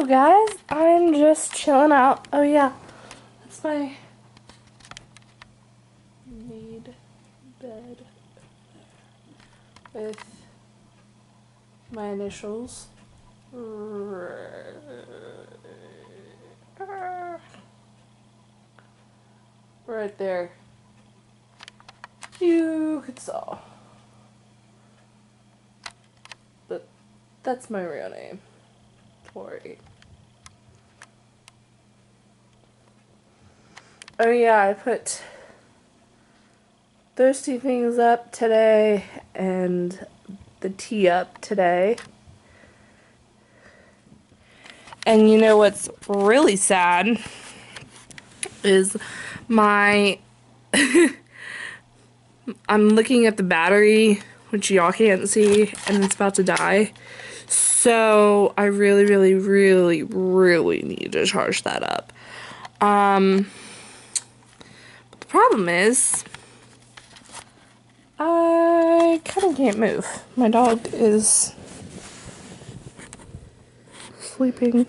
Guys, I'm just chilling out. Oh yeah, that's my made bed with my initials. Right there. You could saw. But that's my real name. Oh yeah, I put two things up today and the tea up today. And you know what's really sad is my I'm looking at the battery, which y'all can't see, and it's about to die. So I really, really, really, really need to charge that up. Um, but the problem is, I kind of can't move. My dog is sleeping.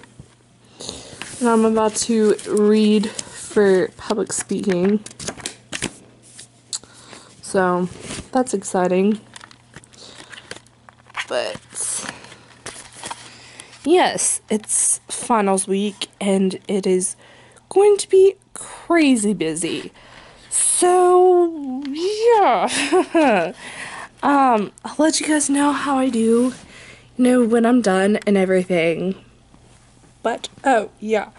And I'm about to read for public speaking. So that's exciting. But yes, it's finals week and it is going to be crazy busy. So yeah. um, I'll let you guys know how I do, you know, when I'm done and everything. But oh yeah.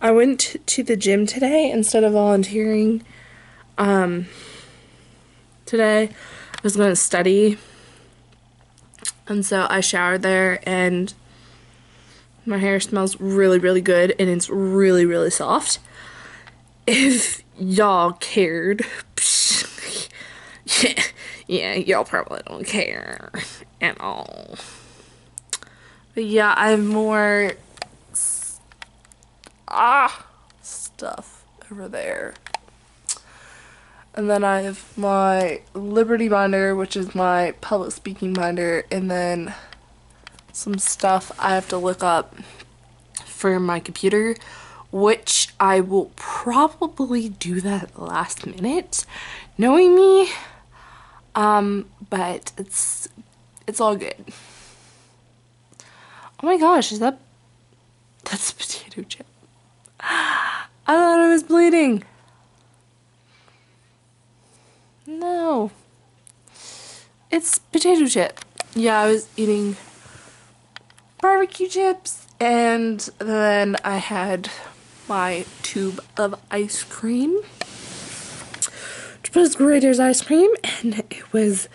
I went to the gym today instead of volunteering. Um today I was going to study. And so I showered there and my hair smells really, really good and it's really, really soft. If y'all cared, yeah, yeah, y'all probably don't care at all. But yeah, I have more ah stuff over there. And then I have my Liberty binder, which is my public speaking binder, and then some stuff I have to look up for my computer, which I will probably do that last minute, knowing me. Um, but it's it's all good. Oh my gosh, is that that's a potato chip? I thought I was bleeding. It's potato chip. Yeah, I was eating barbecue chips and then I had my tube of ice cream. Which was Graeter's ice cream and it was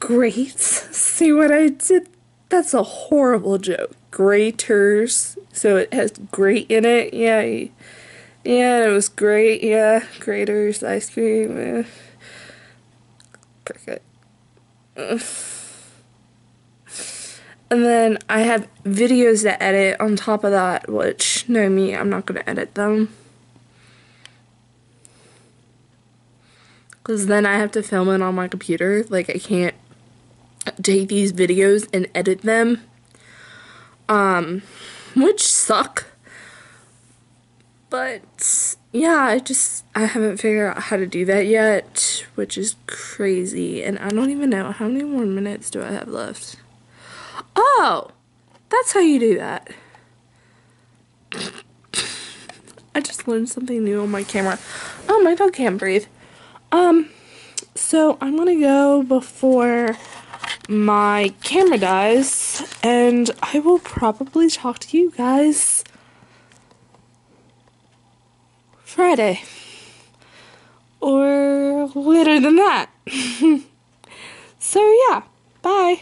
great. See what I did? That's a horrible joke. Graeter's. So it has great in it. Yeah. Yeah, it was great. Yeah. Graeter's ice cream. Cricket. And then I have videos to edit on top of that, which, know me, I'm not going to edit them. Because then I have to film it on my computer. Like, I can't take these videos and edit them. Um, which suck. But, yeah, I just, I haven't figured out how to do that yet, which is crazy. And I don't even know, how many more minutes do I have left? Oh, that's how you do that. I just learned something new on my camera. Oh, my dog can't breathe. Um, so I'm gonna go before my camera dies, and I will probably talk to you guys Friday. Or later than that. so yeah, bye.